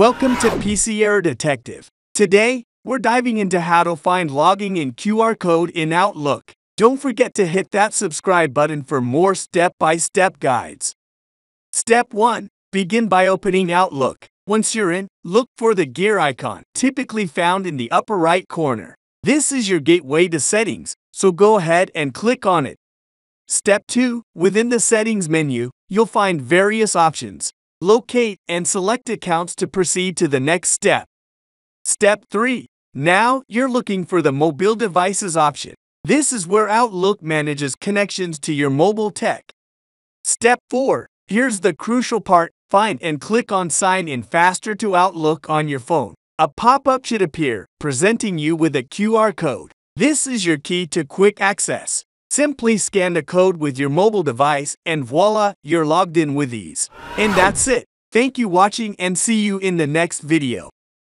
Welcome to PC Error Detective. Today, we're diving into how to find logging in QR code in Outlook. Don't forget to hit that subscribe button for more step-by-step guides. Step 1. Begin by opening Outlook. Once you're in, look for the gear icon, typically found in the upper right corner. This is your gateway to settings, so go ahead and click on it. Step 2. Within the settings menu, you'll find various options. Locate and select accounts to proceed to the next step. Step 3. Now you're looking for the mobile devices option. This is where Outlook manages connections to your mobile tech. Step 4. Here's the crucial part. Find and click on Sign in Faster to Outlook on your phone. A pop-up should appear, presenting you with a QR code. This is your key to quick access. Simply scan the code with your mobile device and voila, you're logged in with ease. And that's it. Thank you watching and see you in the next video.